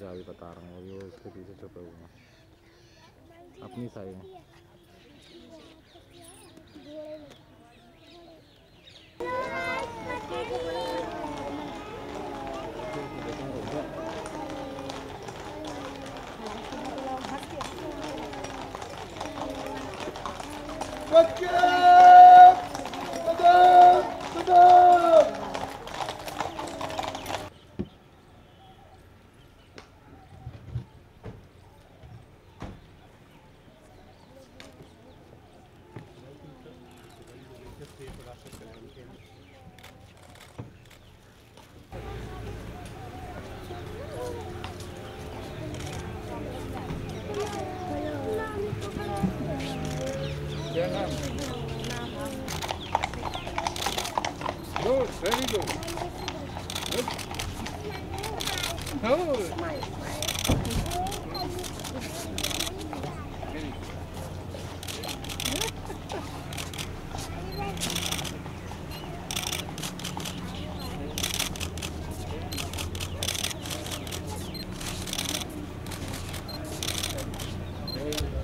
जा भी बता रहा हूँ, अभी वो उसके पीछे छुपे हुए हैं। अपनी साइड में। to pay for that Good, very good. Good. Good.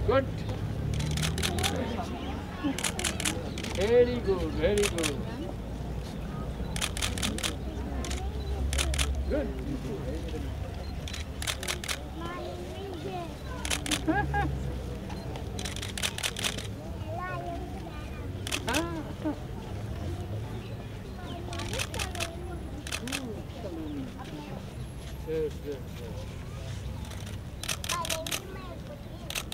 Good. Very good, very good. Good.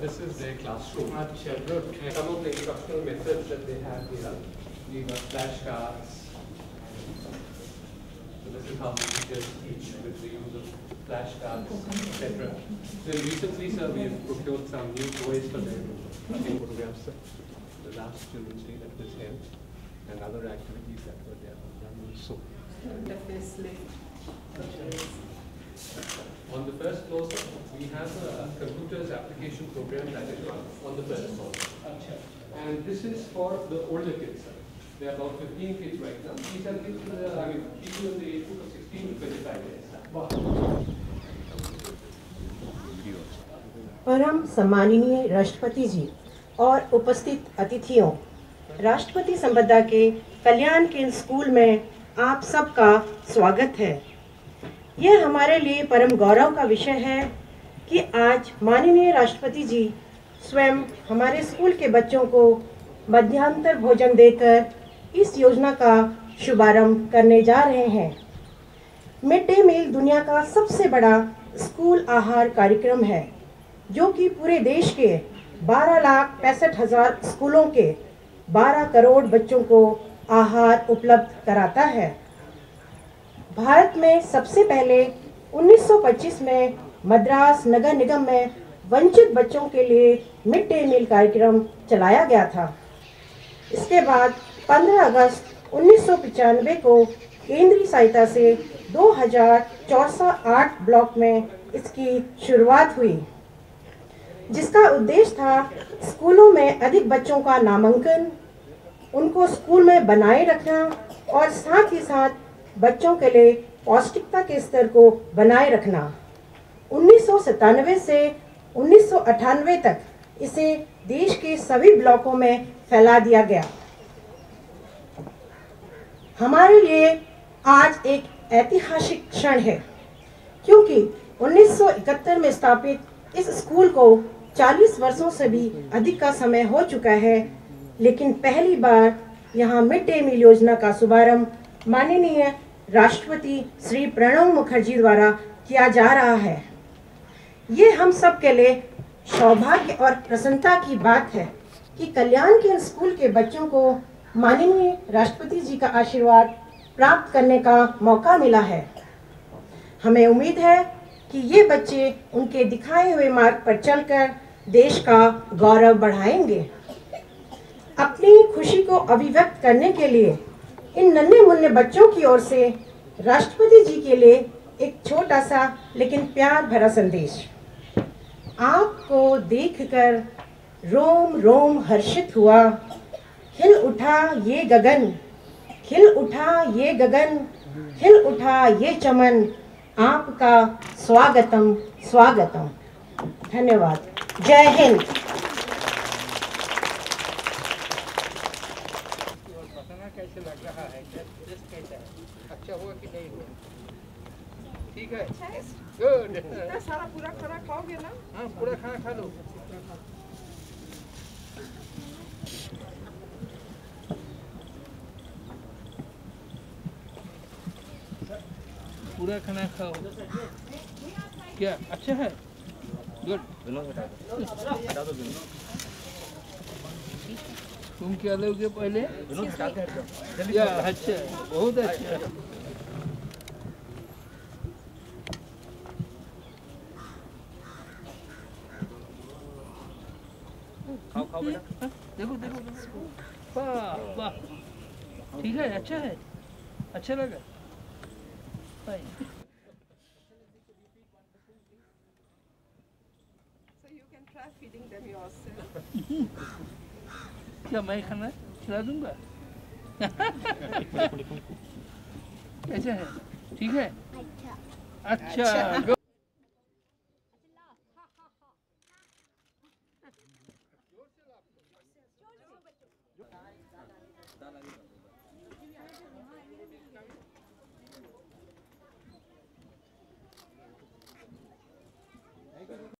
this is their classroom. Some of the instructional methods that they have here. We got flashcards. So this is how the teachers teach with the use of flashcards, etc. So recently, sir, we have procured some new toys for them. Nothing photographs, sir. The last children's day that was held and other activities that were there done also. On the first floor, sir, we have a computers application program that is run on the first floor. And this is for the older kids, sir. There are about 15 kids right now. These are kids, uh, I mean, people in the age group of 16 to 25 years. परम सम्माननीय राष्ट्रपति जी और उपस्थित अतिथियों राष्ट्रपति संपदा के कल्याण केंद्र स्कूल में आप सबका स्वागत है यह हमारे लिए परम गौरव का विषय है कि आज माननीय राष्ट्रपति जी स्वयं हमारे स्कूल के बच्चों को मध्यांतर भोजन देकर इस योजना का शुभारंभ करने जा रहे हैं। मिड डे मील दुनिया का सबसे बड़ा स्कूल आहार कार्यक्रम है, जो कि पूरे देश के बारह लाख पैंसठ हज़ार स्कूलों के 12 करोड़ बच्चों को आहार उपलब्ध कराता है। भारत में सबसे पहले 1925 में मद्रास नगर निगम में वंचित बच्चों के लिए मिड डे मील कार्यक्रम चलाया गया था। इसके बाद 15 अगस्त उन्नीस को केंद्रीय सहायता से दो आठ ब्लॉक में इसकी शुरुआत हुई, जिसका उद्देश्य था स्कूलों में अधिक बच्चों का नामांकन, उनको स्कूल में बनाए रखना और साथ ही साथ बच्चों के लिए पौष्टिकता के स्तर को बनाए रखना। उन्नीस सौ सतानवे से 1998 तक इसे देश के सभी ब्लॉकों में फैला दिया गया। हमारे लिए आज एक ऐतिहासिक क्षण है, क्योंकि 1971 में स्थापित इस स्कूल को 40 वर्षों से भी अधिक का समय हो चुका है, लेकिन पहली बार यहाँ मिड डे मील योजना का शुभारंभ माननीय राष्ट्रपति श्री प्रणब मुखर्जी द्वारा किया जा रहा है। ये हम सब के लिए सौभाग्य और प्रसन्नता की बात है कि कल्याण के स्कूल के बच्चों को माननीय राष्ट्रपति जी का आशीर्वाद प्राप्त करने का मौका मिला है। हमें उम्मीद है कि ये बच्चे उनके दिखाए हुए मार्ग पर चलकर देश का गौरव बढ़ाएँगे। अपनी खुशी को अभिव्यक्त करने के लिए इन नन्हे मुन्ने बच्चों की ओर से राष्ट्रपति जी के लिए एक छोटा सा लेकिन प्यार भरा संदेश। आपको देखकर रोम रोम हर्षित हुआ। खिल उठा ये गगन, खिल उठा ये गगन, खिल उठा ये चमन। आपका स्वागतम स्वागतम। धन्यवाद। जय हिंद खाना कैसे लग रहा है टेस्ट कैसा है अच्छा हुआ कि नहीं हुआ? ठीक है। गुड सारा पूरा खाना खाओगे ना? हाँ पूरा खाना खा लो। पूरा खाना खाओ। क्या? अच्छा है? गुड तुम क्या लोगे पहले? या अच्छा बहुत अच्छा। खाओ खाओ बेटा। देखो देखो देखो। वाह वाह। ठीक है अच्छा है। अच्छा लगा। Fine. So you can try feeding them yourself. क्या मैं खाना खिला दूँगा? कैसे है? ठीक है? अच्छा, अच्छा।